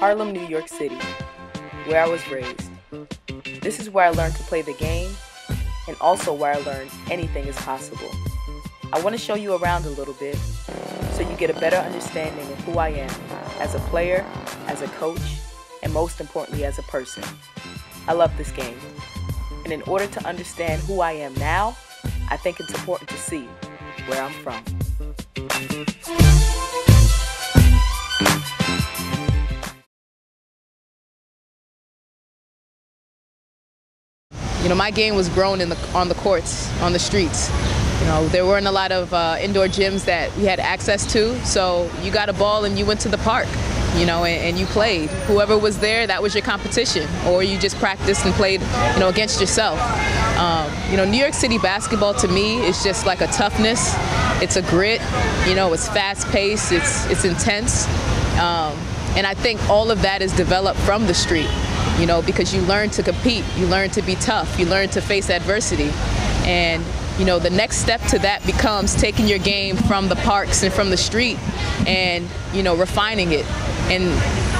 Harlem, New York City, where I was raised. This is where I learned to play the game and also where I learned anything is possible. I want to show you around a little bit so you get a better understanding of who I am as a player, as a coach, and most importantly, as a person. I love this game. And in order to understand who I am now, I think it's important to see where I'm from. You know, my game was grown in the, on the courts, on the streets. You know, there weren't a lot of uh, indoor gyms that we had access to, so you got a ball and you went to the park, you know, and, and, you played. Whoever was there, that was your competition, or you just practiced and played, you know, against yourself. Um, you know, New York City basketball to me is just like a toughness. It's a grit. You know, it's fast-paced. It's it's intense. Um, and I think all of that is developed from the street, you know, because you learn to compete, you learn to be tough, you learn to face adversity. And, you know, the next step to that becomes taking your game from the parks and from the street and, you know, refining it. And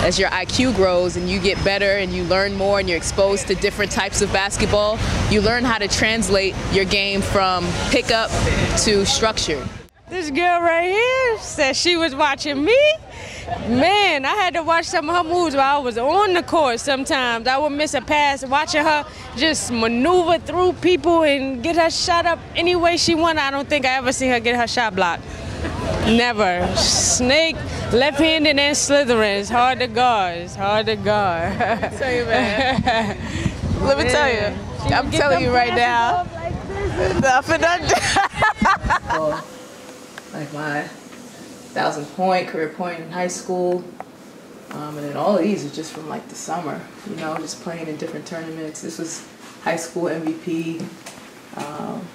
as your IQ grows and you get better and you learn more and you're exposed to different types of basketball, you learn how to translate your game from pickup to structure. This girl right here said she was watching me Man, I had to watch some of her moves while I was on the court sometimes. I would miss a pass, watching her just maneuver through people and get her shot up any way she wanted. I don't think I ever seen her get her shot blocked. Never. Snake, left-handed and slithering. It's hard to guard. It's hard to guard. tell you, man. Let me tell you. I'm telling you right now. Like Nothing well, like my thousand point, career point in high school. Um, and then all of these are just from like the summer, you know, just playing in different tournaments. This was high school MVP. Um,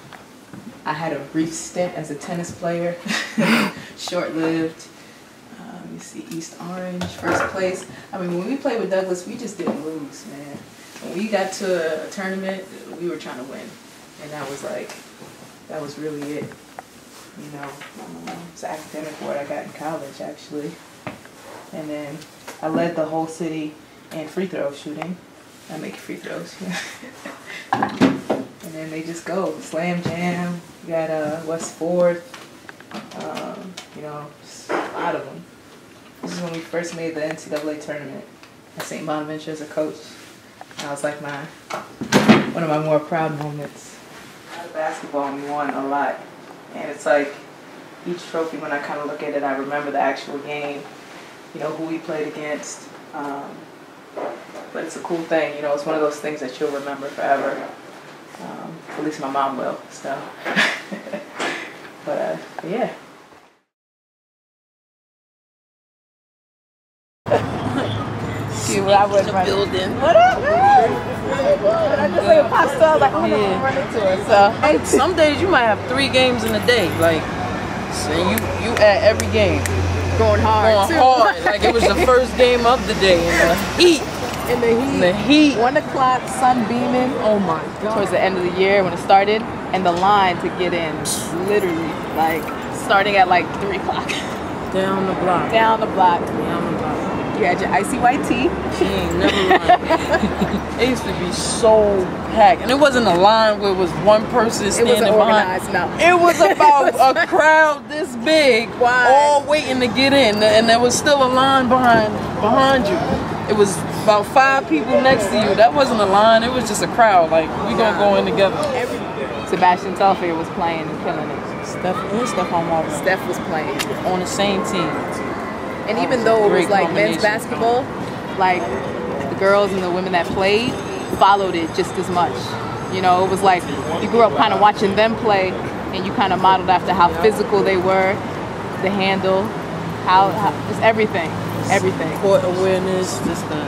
I had a brief stint as a tennis player, short-lived. Um, you see East Orange, first place. I mean, when we played with Douglas, we just didn't lose, man. When we got to a tournament, we were trying to win. And that was like, that was really it you know, it's an academic award I got in college actually. And then I led the whole city in free throw shooting. I make free throws. and then they just go slam jam. You got uh, West Fourth. Um, you know, a lot of them. This is when we first made the NCAA tournament at St. Bonaventure as a coach. That was like my one of my more proud moments. Basketball, we won a lot. And it's like each trophy, when I kind of look at it, I remember the actual game, you know, who we played against. Um, but it's a cool thing, you know, it's one of those things that you'll remember forever. Um, at least my mom will, so. but uh, yeah. What I was running. Building. What up? I just say pasta, like I'm gonna run into her. So some days you might have three games in a day, like and you you at every game going hard, going too. hard. like it was the first game of the day in the heat. In the heat. In the heat. One o'clock, sun beaming. Oh my god. Towards the end of the year when it started, and the line to get in, literally, like starting at like three o'clock. Down the block. Down the block. Down the block. You had your icy white tea. She ain't never lying. it used to be so packed. And it wasn't a line where it was one person standing it behind. No. It was about a crowd this big, Why? all waiting to get in. And there was still a line behind behind you. It was about five people next to you. That wasn't a line, it was just a crowd. Like, we gonna go in together. Sebastian Telfair was playing and killing it. Steph, and Stephon Marbury. Steph was playing. On the same team. And even though it was like men's basketball, like the girls and the women that played followed it just as much. You know, it was like you grew up kind of watching them play and you kind of modeled after how physical they were, the handle, how, how just everything, everything. Court awareness, just the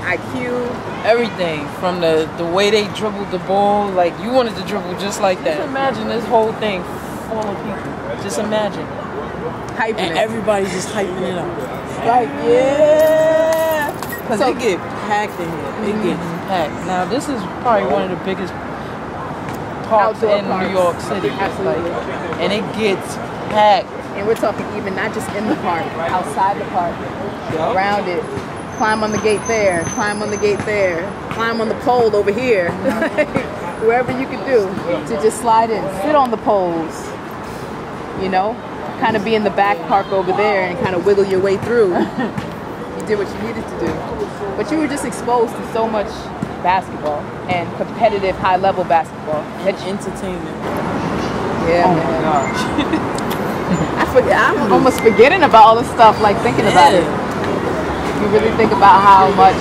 IQ, everything from the the way they dribbled the ball. Like you wanted to dribble just like that. Just imagine this whole thing full of people. Just imagine hyping and it. everybody's just hyping it up. Like, yeah. Because so, they get packed in here. They mm-hmm. get packed. Now, this is probably one of the biggest parks in parks. New York City. Absolutely. Like, and it gets packed. And we're talking even not just in the park, outside the park, yep. around it. climb on the gate there, climb on the gate there, climb on the pole over here. Wherever you could do to just slide in, sit on the poles, you know, kind of be in the back park over there and kind of wiggle your way through. you did what you needed to do. But you were just exposed to so much basketball and competitive high level basketball. And entertainment. Yeah, Oh man. my gosh. I forget, I'm almost forgetting about all this stuff, like thinking about it. You really think about how much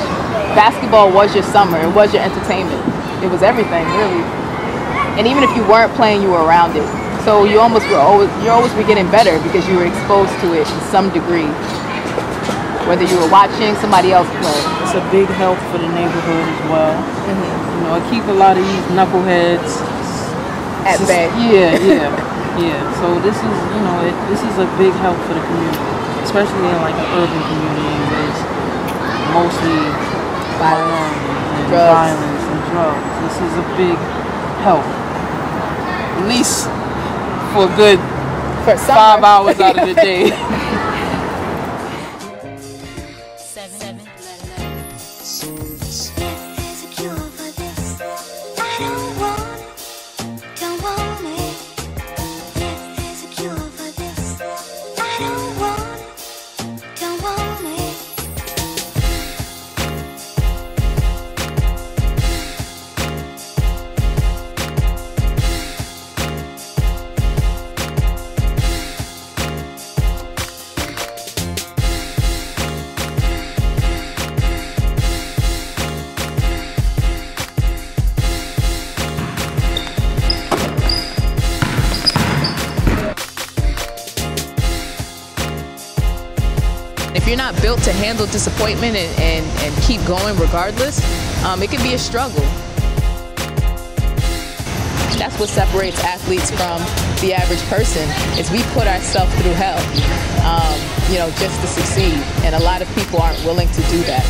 basketball was your summer, it was your entertainment, it was everything, really. And even if you weren't playing, you were around it. So you almost were always, you always were getting better because you were exposed to it in some degree. Whether you were watching somebody else play. It's a big help for the neighborhood as well. Mm-hmm. You know, I keep a lot of these knuckleheads At Just- bay. Yeah, yeah, yeah. So this is, you know, it, this is a big help for the community, especially in like an urban community where it's mostly Violence. and Drugs. violence and drugs. This is a big help, at least for a good For five hours out of the day. Seven. There's a cure for this. I don't want it, don't want it. There's a cure for this. I don't want not built to handle disappointment and, and, and keep going regardless, um, it can be a struggle. That's what separates athletes from the average person is we put ourselves through hell, um, you know, just to succeed. And a lot of people aren't willing to do that.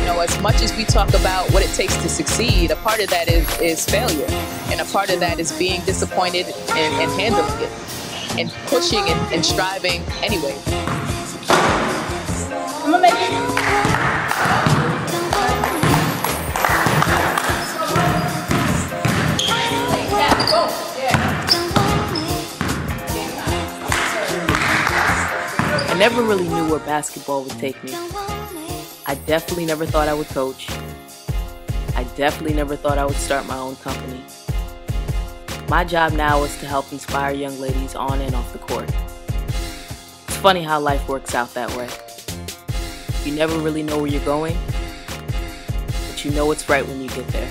You know, as much as we talk about what it takes to succeed, a part of that is, is failure. And a part of that is being disappointed and, and handling it and pushing and, and striving anyway. I never really knew where basketball would take me. I definitely never thought I would coach. I definitely never thought I would start my own company. My job now is to help inspire young ladies on and off the court. It's funny how life works out that way. You never really know where you're going, but you know it's right when you get there.